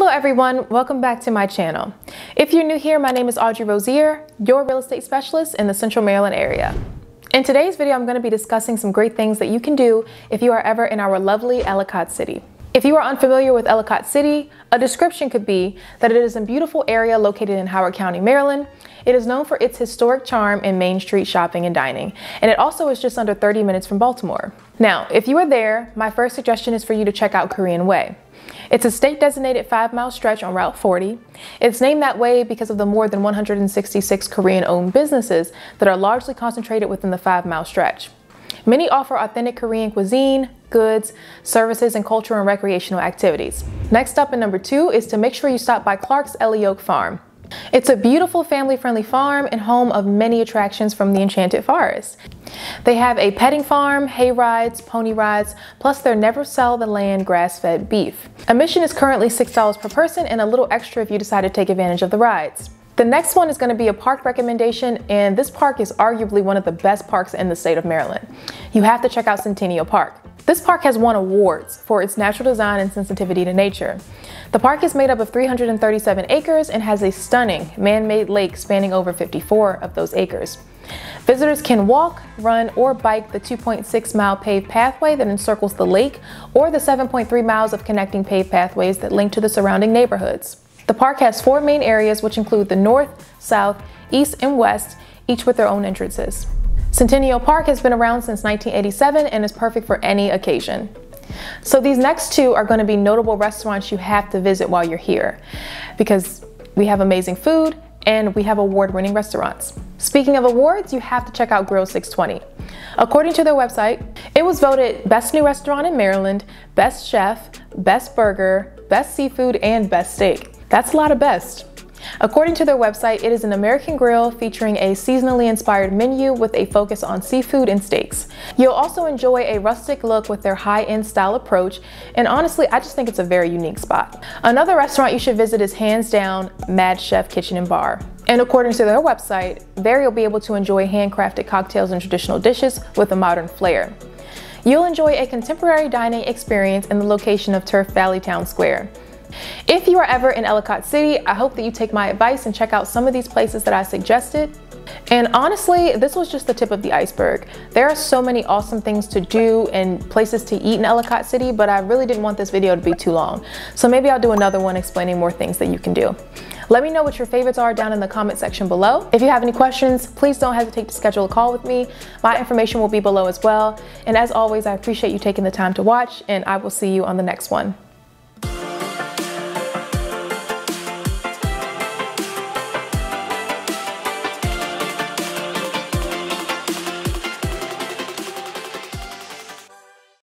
Hello everyone, welcome back to my channel. If you're new here, my name is Audrey Rozier, your real estate specialist in the Central Maryland area. In today's video, I'm going to be discussing some great things that you can do if you are ever in our lovely Ellicott City. If you are unfamiliar with Ellicott City, a description could be that it is a beautiful area located in Howard County, Maryland. It is known for its historic charm and Main Street shopping and dining, and it also is just under 30 minutes from Baltimore. Now, if you are there, my first suggestion is for you to check out Korean Way. It's a state designated five mile stretch on Route 40. It's named that way because of the more than 166 Korean owned businesses that are largely concentrated within the five mile stretch. Many offer authentic Korean cuisine, goods, services, and cultural and recreational activities. Next up in number two is to make sure you stop by Clark's Elioak Farm. It's a beautiful family-friendly farm and home of many attractions from the Enchanted Forest. They have a petting farm, hay rides, pony rides, plus their never sell the land grass-fed beef. Admission is currently $6 per person and a little extra if you decide to take advantage of the rides. The next one is going to be a park recommendation, and this park is arguably one of the best parks in the state of Maryland. You have to check out Centennial Park. This park has won awards for its natural design and sensitivity to nature. The park is made up of 337 acres and has a stunning man-made lake spanning over 54 of those acres. Visitors can walk, run, or bike the 2.6 mile paved pathway that encircles the lake or the 7.3 miles of connecting paved pathways that link to the surrounding neighborhoods. The park has four main areas which include the north, south, east, and west, each with their own entrances. Centennial Park has been around since 1987 and is perfect for any occasion. So these next two are going to be notable restaurants you have to visit while you're here because we have amazing food and we have award-winning restaurants. Speaking of awards, you have to check out Grille 620. According to their website, it was voted Best New Restaurant in Maryland, Best Chef, Best Burger, Best Seafood, and Best Steak. That's a lot of best. According to their website, it is an American grill featuring a seasonally inspired menu with a focus on seafood and steaks. You'll also enjoy a rustic look with their high-end style approach, and honestly, I just think it's a very unique spot. Another restaurant you should visit is hands down Mad Chef Kitchen and Bar. And according to their website, there you'll be able to enjoy handcrafted cocktails and traditional dishes with a modern flair. You'll enjoy a contemporary dining experience in the location of Turf Valley Town Square. If you are ever in Ellicott City, I hope that you take my advice and check out some of these places that I suggested. And honestly, this was just the tip of the iceberg. There are so many awesome things to do and places to eat in Ellicott City, but I really didn't want this video to be too long. So maybe I'll do another one explaining more things that you can do. Let me know what your favorites are down in the comment section below. If you have any questions, please don't hesitate to schedule a call with me. My information will be below as well. And as always, I appreciate you taking the time to watch and I will see you on the next one.